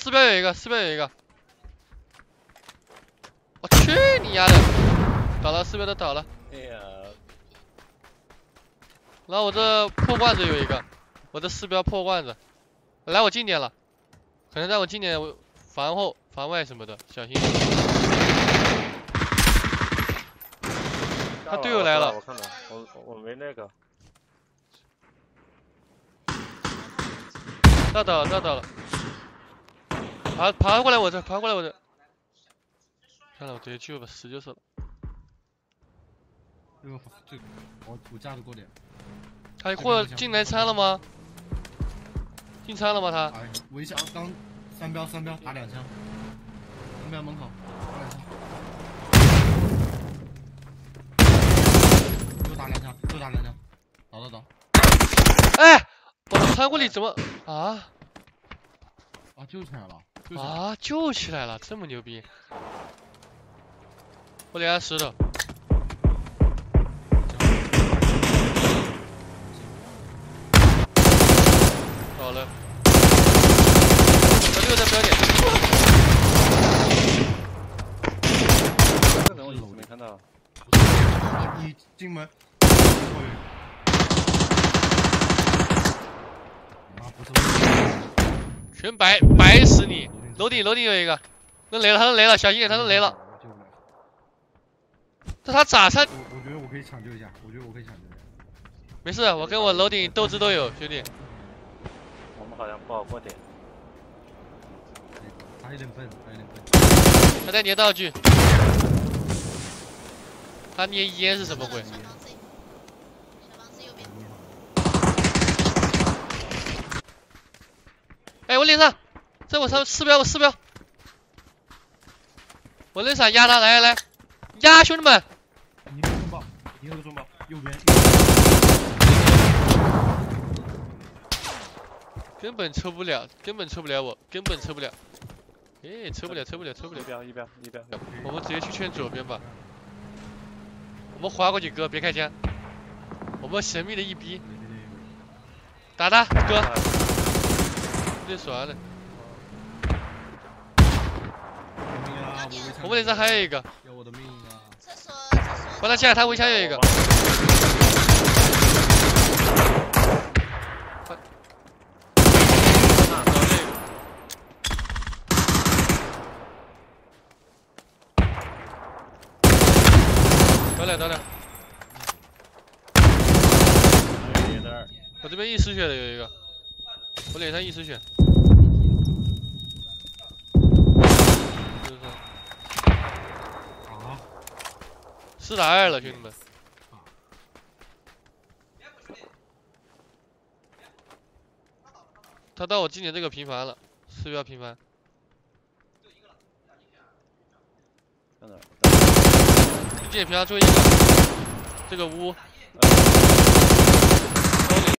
四标有一个，四标有一个。我去你丫的！倒了，四标都倒了。哎呀，然后我这破罐子有一个，我这四标破罐子，来我近点了，可能在我近点防后防外什么的，小心。他队友来了我看到，我我没那个。到倒了，到倒了，爬爬过来我这，爬过来我这，算了，我直接去吧，死就是了。这个这个，我我架着过点。他或进来餐了吗？进餐了吗？他？哎，我一下刚三标三标打两枪，三标门口打两枪，又打两枪，又打两枪，倒倒倒。哎！我仓库里怎么啊？啊，救起来了！啊，救起来了，这么牛逼！我连石头。好了。这六在标点。这人我一直没看到。你进门。全白！楼顶楼顶有一个，扔雷了，他都雷了，小心点，他都雷了。这他咋他？我我觉得我可以抢救一下，我觉得我可以抢救一下。没事，我跟我楼顶斗智斗勇，兄弟。我们好像不好过点。他有点笨，他有点笨。他在捏道具。他捏烟是什么鬼？哎，我脸上，在我上四标，我四标，我那啥压他，来来来，压兄弟们！一个重爆，一个重爆，右边。根本抽不了，根本抽不了我，根本抽不了。哎，抽不了，抽不了，抽不了。一标一标一标。我们直接去圈左边吧。我们滑过去，哥，别开枪。我们神秘的一逼。打他，哥。最爽了！我们脸上还有一个，要我的命啊！厕所，厕所。帮他下，他围墙有一个。得了得了。我这边一丝血的有一个。我脸上一丝血，四打二了，兄弟们。他到我今年这个平凡了，四标平凡。今年平凡最后一个，这个屋。